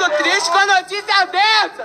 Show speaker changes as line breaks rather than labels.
muito triste com a notícia aberta.